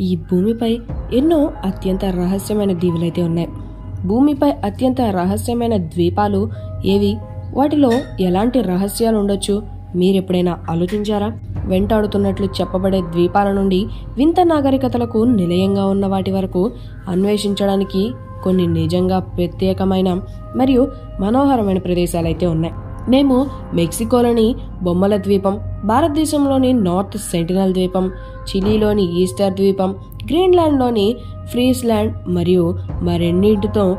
ఈ భూమిపై ఎన్నో అత్యంత రహస్యమైన దీవులైతే ఉన్నాయి. భూమిపై అత్యంత రహస్యమైన ద్వీపాలు ఏవి? వాటిలో ఎలాంటి రహస్యాలు ఉండొచ్చు మీరెప్పుడైనా ఆలోచించారా? వెంటాడుతున్నట్లు చెప్పబడే ద్వీపాల నుండి వింత నాగరికతలకు నిలయంగా ఉన్న వాటి వరకు అన్వేషించడానికి కొన్ని నిజంగా ప్రత్యేకమైన మరియు మనోహరమైన ప్రదేశాలైతే ఉన్నాయి. మేము మెక్సికోలోని బొమ్మల ద్వీపం భారతదేశంలోని నార్త్ సెంటినల్ ద్వీపం చిలీలోని ఈస్టర్ ద్వీపం గ్రీన్లాండ్లోని ఫ్రీస్లాండ్ మరియు మరెన్నింటితో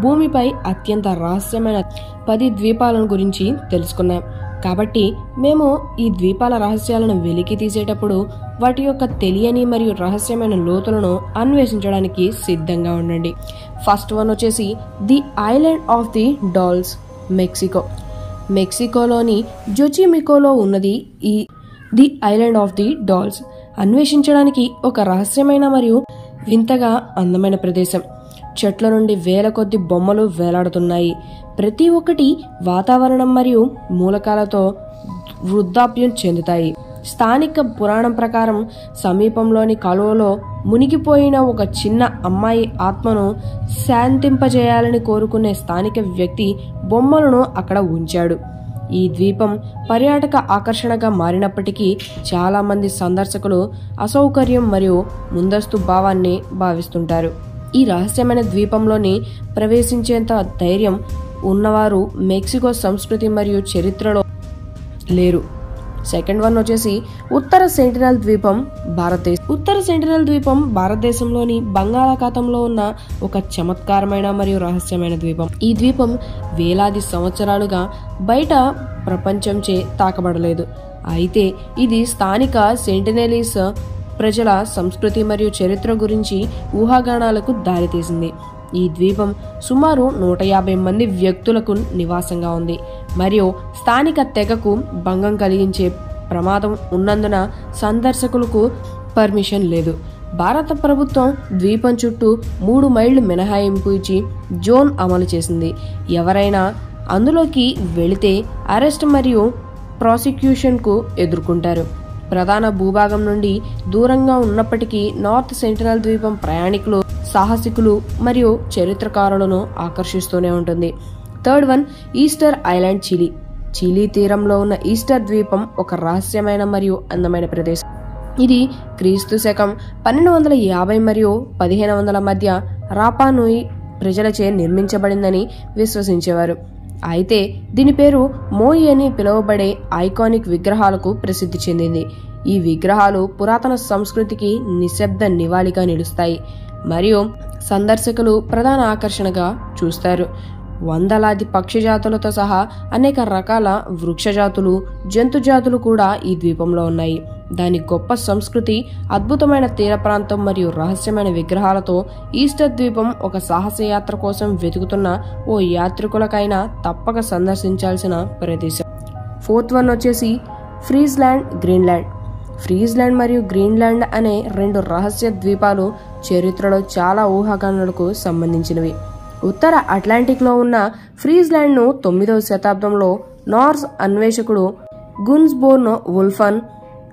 భూమిపై అత్యంత రహస్యమైన పది ద్వీపాలను గురించి తెలుసుకున్నాం. కాబట్టి మేము ఈ ద్వీపాల రహస్యాలను వెలికి తీసేటప్పుడు వాటి యొక్క తెలియని మరియు రహస్యమైన లోతులను అన్వేషించడానికి సిద్ధంగా ఉండండి. ఫస్ట్ వన్ వచ్చేసి the island of the dolls Mexico. మెక్సికోలోని జోచిమికోలో ఉన్నది ఈ the island of the dolls. అన్వేషించడానికి ఒక రహస్యమైన మరియు వింతగా అందమైన ప్రదేశం. చెట్ల నుండి వేల కొద్ది బొమ్మలు వేలాడుతున్నాయి. ప్రతి ఒక్కటి వాతావరణం మరియు మూలకాలతో వృద్ధాప్యం చెందుతాయి. స్థానిక పురాణం ప్రకారం సమీపంలోని కాలువలో మునిగిపోయిన ఒక చిన్న అమ్మాయి ఆత్మను శాంతింపజేయాలని కోరుకునే స్థానిక వ్యక్తి బొమ్మలను అక్కడ ఉంచాడు. ఈ ద్వీపం పర్యాటక ఆకర్షణగా మారినప్పటికీ చాలామంది సందర్శకులు అసౌకర్యం మరియు ముందస్తు భావాన్ని భావిస్తుంటారు. ఈ రహస్యమైన ద్వీపంలోని ప్రవేశించేంత ధైర్యం ఉన్నవారు మెక్సికో సంస్కృతి మరియు చరిత్రలో లేరు. సెకండ్ వన్ వచ్చేసి ఉత్తర సెంటినల్ ద్వీపం భారతదేశం. ఉత్తర సెంటినల్ ద్వీపం భారతదేశంలోని బంగాళాఖాతంలో ఉన్న ఒక చమత్కారమైన మరియు రహస్యమైన ద్వీపం. ఈ ద్వీపం వేలాది సంవత్సరాలుగా బయట ప్రపంచంచే తాకబడలేదు. అయితే ఇది స్థానిక సెంటినెలీస్ ప్రజల సంస్కృతి మరియు చరిత్ర గురించి ఊహాగానాలకు దారితీసింది. ఈ ద్వీపం సుమారు నూట యాభై మంది వ్యక్తులకు నివాసంగా ఉంది. మరియు స్థానిక తెగకు భంగం కలిగించే ప్రమాదం ఉన్నందున సందర్శకులకు పర్మిషన్ లేదు. భారత ప్రభుత్వం ద్వీపం చుట్టూ మూడు మైళ్ళు మినహాయింపు ఇచ్చి జోన్ అమలు చేసింది. ఎవరైనా అందులోకి వెళితే అరెస్ట్ మరియు ప్రాసిక్యూషన్కు ఎదుర్కొంటారు. ప్రధాన భూభాగం నుండి దూరంగా ఉన్నప్పటికీ నార్త్ సెంటినల్ ద్వీపం ప్రయాణికులు సాహసికులు మరియు చరిత్రకారులను ఆకర్షిస్తూనే ఉంటుంది. Third one Easter island Chile. Chile తీరంలో ఉన్న ఈస్టర్ ద్వీపం ఒక రహస్యమైన మరియు అందమైన ప్రదేశం. ఇది క్రీస్తు శకం పన్నెండు వందల యాభై మరియు పదిహేను వందల మధ్య రాపానుయి ప్రజలచే నిర్మించబడిందని విశ్వసించేవారు. అయితే దీని పేరు మోయి అని పిలువబడే ఐకానిక్ విగ్రహాలకు ప్రసిద్ధి చెందింది. ఈ విగ్రహాలు పురాతన సంస్కృతికి నిశ్శబ్ద నివాళిగా నిలుస్తాయి. మరియు సందర్శకులు ప్రధాన ఆకర్షణగా చూస్తారు. వందలాది పక్షి జాతులతో సహా అనేక రకాల వృక్ష జాతులు జంతు జాతులు కూడా ఈ ద్వీపంలో ఉన్నాయి. దాని గొప్ప సంస్కృతి అద్భుతమైన తీర ప్రాంతం మరియు రహస్యమైన విగ్రహాలతో ఈస్టర్ ద్వీపం ఒక సాహసయాత్ర కోసం వెతుకుతున్న ఓ యాత్రికులకైనా తప్పక సందర్శించాల్సిన ప్రదేశం. ఫోర్త్ వన్ వచ్చేసి ఫ్రీజ్లాండ్ గ్రీన్లాండ్. ఫ్రీజ్లాండ్ మరియు గ్రీన్లాండ్ అనే రెండు రహస్య ద్వీపాలు చరిత్రలో చాలా ఊహాగానాలకు సంబంధించినవి. ఉత్తర అట్లాంటిక్లో ఉన్న ఫ్రీజ్లాండ్ను తొమ్మిదవ శతాబ్దంలో నార్స్ అన్వేషకుడు గున్స్బోర్న్ వుల్ఫన్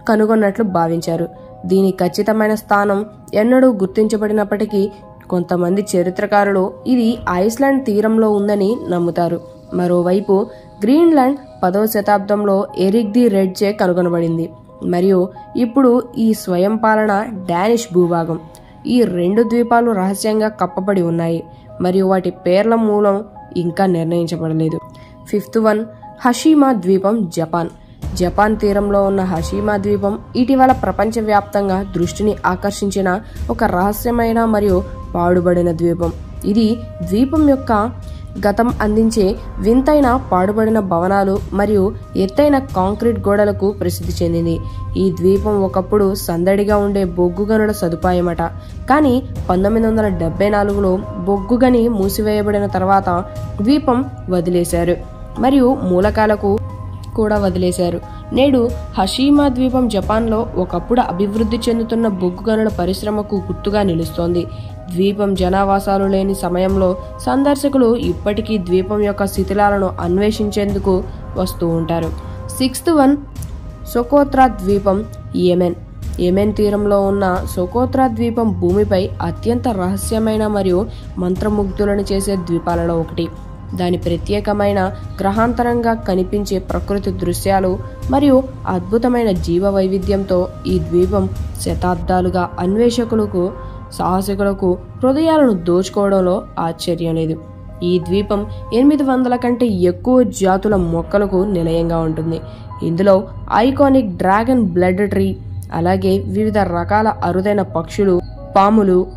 కనుగొన్నట్లు భావించారు. దీని ఖచ్చితమైన స్థానం ఎన్నడూ గుర్తించబడినప్పటికీ కొంతమంది చరిత్రకారులు ఇది ఐస్లాండ్ తీరంలో ఉందని నమ్ముతారు. మరోవైపు గ్రీన్లాండ్ పదవ శతాబ్దంలో ఎరిక్ ది రెడ్ చే కనుగొనబడింది. మరియు ఇప్పుడు ఈ స్వయం పాలన డానిష్ భూభాగం. ఈ రెండు ద్వీపాలు రహస్యంగా కప్పబడి ఉన్నాయి మరియు వాటి పేర్ల మూలం ఇంకా నిర్ణయించబడలేదు. ఫిఫ్త్ వన్ హషీమా ద్వీపం జపాన్. జపాన్ తీరంలో ఉన్న హషీమా ద్వీపం ఇటీవల ప్రపంచవ్యాప్తంగా దృష్టిని ఆకర్షించిన ఒక రహస్యమైన మరియు పాడుబడిన ద్వీపం. ఇది ద్వీపం యొక్క గతం అందించే వింతైన పాడుబడిన భవనాలు మరియు ఎత్తైన కాంక్రీట్ గోడలకు ప్రసిద్ధి చెందింది. ఈ ద్వీపం ఒకప్పుడు సందడిగా ఉండే బొగ్గు గనుల సదుపాయమట. కానీ పంతొమ్మిది వందల డెబ్బై నాలుగులో బొగ్గు గని మూసివేయబడిన తర్వాత ద్వీపం వదిలేశారు. మరియు మూలకాలకు కూడా వదిలేశారు. నేడు హషీమా ద్వీపం జపాన్లో ఒకప్పుడు అభివృద్ధి చెందుతున్న బొగ్గు గనుల పరిశ్రమకు గుర్తుగా నిలుస్తోంది. ద్వీపం జనావాసాలు లేని సమయంలో సందర్శకులు ఇప్పటికీ ద్వీపం యొక్క శిథిలాలను అన్వేషించేందుకు వస్తూ ఉంటారు. సిక్స్త్ వన్ సొకోత్రా ద్వీపం యెమెన్. యెమెన్ తీరంలో ఉన్న సొకోత్రా ద్వీపం భూమిపై అత్యంత రహస్యమైన మరియు మంత్రముగ్ధులను చేసే ద్వీపాలలో ఒకటి. దాని ప్రత్యేకమైన గ్రహాంతరంగా కనిపించే ప్రకృతి దృశ్యాలు మరియు అద్భుతమైన జీవ వైవిధ్యంతో ఈ ద్వీపం శతాబ్దాలుగా అన్వేషకులకు సాహసికులకు హృదయాలను దోచుకోవడంలో ఆశ్చర్యం లేదు. ఈ ద్వీపం ఎనిమిది వందల కంటే ఎక్కువ జాతుల మొక్కలకు నిలయంగా ఉంటుంది. ఇందులో ఐకానిక్ డ్రాగన్ బ్లడ్ ట్రీ అలాగే వివిధ రకాల అరుదైన పక్షులు పాములు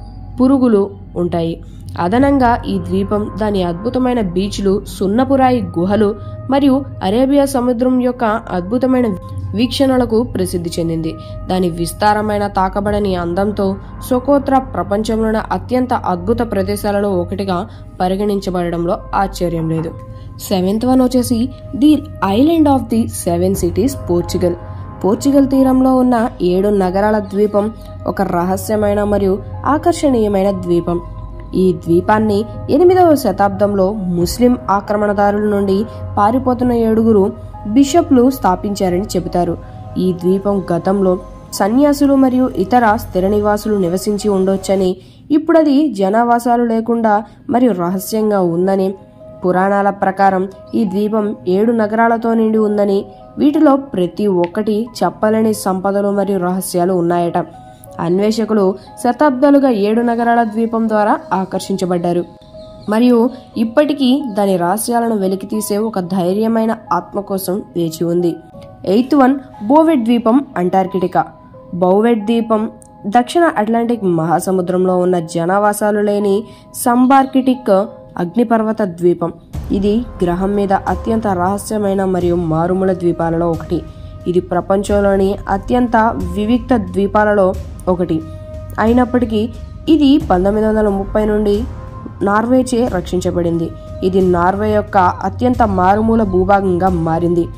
పురుగులు ఉంటాయి. అదనంగా ఈ ద్వీపం దాని అద్భుతమైన బీచ్లు సున్నపురాయి గుహలు మరియు అరేబియా సముద్రం యొక్క అద్భుతమైన వీక్షణలకు ప్రసిద్ధి చెందింది. దాని విస్తారమైన తాకబడని అందంతో సొకోత్రా ప్రపంచంలోని అత్యంత అద్భుత ప్రదేశాలలో ఒకటిగా పరిగణించబడడంలో ఆశ్చర్యం లేదు. సెవెంత్ వన్ వచ్చేసి the island of the seven cities Portugal. Portugal తీరంలో ఉన్న ఏడు నగరాల ద్వీపం ఒక రహస్యమైన మరియు ఆకర్షణీయమైన ద్వీపం. ఈ ద్వీపాన్ని ఎనిమిదవ శతాబ్దంలో ముస్లిం ఆక్రమణదారుల నుండి పారిపోతున్న ఏడుగురు బిషప్లు స్థాపించారని చెబుతారు. ఈ ద్వీపం గతంలో సన్యాసులు మరియు ఇతర స్థిర నివాసులు నివసించి ఉండొచ్చని ఇప్పుడది జనావాసాలు లేకుండా మరియు రహస్యంగా ఉందని పురాణాల ప్రకారం ఈ ద్వీపం ఏడు నగరాలతో నిండి ఉందని వీటిలో ప్రతి ఒక్కటి చెప్పలేని సంపదలు మరియు రహస్యాలు ఉన్నాయట. అన్వేషకులు శతాబ్దాలుగా ఏడు నగరాల ద్వీపం ద్వారా ఆకర్షించబడ్డారు. మరియు ఇప్పటికీ దాని రహస్యాలను వెలికితీసే ఒక ధైర్యమైన ఆత్మ కోసం వేచి ఉంది. ఎయిత్ వన్ బోవెట్ ద్వీపం అంటార్కిటికా. బౌవెట్ ద్వీపం దక్షిణ అట్లాంటిక్ మహాసముద్రంలో ఉన్న జనావాసాలు లేని సంబార్కిటిక్ అగ్నిపర్వత ద్వీపం. ఇది గ్రహం మీద అత్యంత రహస్యమైన మరియు మారుమూల ద్వీపాలలో ఒకటి. ఇది ప్రపంచంలోని అత్యంత వివిక్త ద్వీపాలలో ఒకటి. అయినప్పటికీ ఇది పంతొమ్మిది వందల ముప్పై నుండి నార్వేచే రక్షించబడింది. ఇది నార్వే యొక్క అత్యంత మారుమూల భూభాగంగా మారింది.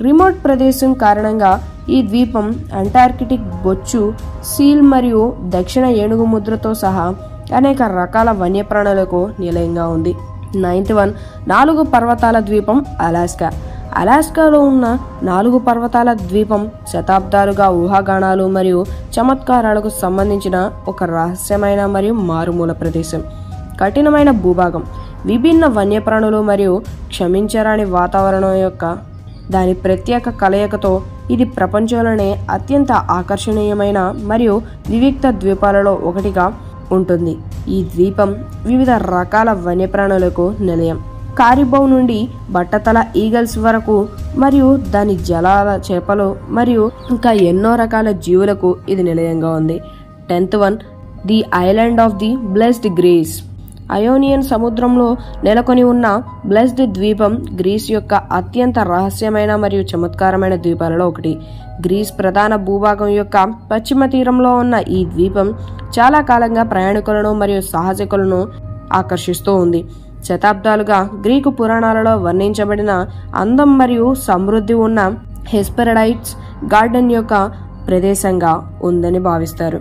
రిమోట్ ప్రదేశం కారణంగా ఈ ద్వీపం అంటార్కిటిక్ బొచ్చు సీల్ మరియు దక్షిణ ఏనుగు ముద్రతో సహా అనేక రకాల వన్యప్రాణులకు నిలయంగా ఉంది. నైన్త్ వన్ నాలుగు పర్వతాల ద్వీపం అలాస్కా. అలాస్కాలో ఉన్న నాలుగు పర్వతాల ద్వీపం శతాబ్దాలుగా ఊహాగానాలు మరియు చమత్కారాలకు సంబంధించిన ఒక రహస్యమైన మరియు మారుమూల ప్రదేశం. కఠినమైన భూభాగం. విభిన్న వన్యప్రాణులు మరియు క్షమించరాని వాతావరణం యొక్క దాని ప్రత్యేక కలయికతో ఇది ప్రపంచంలోనే అత్యంత ఆకర్షణీయమైన మరియు వివిక్త ద్వీపాలలో ఒకటిగా ఉంటుంది. ఈ ద్వీపం వివిధ రకాల వన్యప్రాణులకు నిలయం. కారిబౌ నుండి బట్టతల ఈగల్స్ వరకు మరియు దాని జలాల చేపలు మరియు ఇంకా ఎన్నో రకాల జీవులకు ఇది నిలయంగా ఉంది. Tenth one the island of the blessed Greece. Ionian సముద్రంలో నెలకొని ఉన్న బ్లెస్డ్ ద్వీపం గ్రీస్ యొక్క అత్యంత రహస్యమైన మరియు చమత్కారమైన ద్వీపాలలో ఒకటి. గ్రీస్ ప్రధాన భూభాగం యొక్క పశ్చిమ తీరంలో ఉన్న ఈ ద్వీపం చాలా కాలంగా ప్రయాణికులను మరియు సాహసికులను ఆకర్షిస్తూ ఉంది. శతాబ్దాలుగా గ్రీకు పురాణాలలో వర్ణించబడిన అందం మరియు సమృద్ధి ఉన్న హెస్పెరడైట్స్ గార్డెన్ యొక్క ప్రదేశంగా ఉందని భావిస్తారు.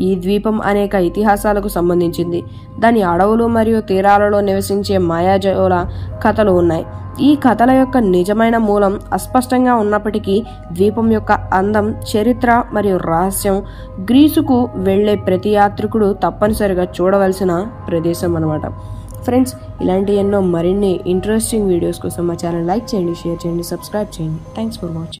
ఈ ద్వీపం అనేక ఇతిహాసాలకు సంబంధించింది. దాని అడవులు మరియు తీరాలలో నివసించే మాయాజోల కథలు ఉన్నాయి. ఈ కథల యొక్క నిజమైన మూలం అస్పష్టంగా ఉన్నప్పటికీ ద్వీపం యొక్క అందం చరిత్ర మరియు రహస్యం గ్రీసుకు వెళ్ళే ప్రతి యాత్రికుడు తప్పనిసరిగా చూడవలసిన ప్రదేశం అనమాట ఫ్రెండ్స్ ఇలాంటి ఎన్నో మరిన్ని ఇంట్రెస్టింగ్ వీడియోస్ కోసం మా ఛానల్ లైక్ చేయండి షేర్ చేయండి సబ్స్క్రైబ్ చేయండి. Thanks for watching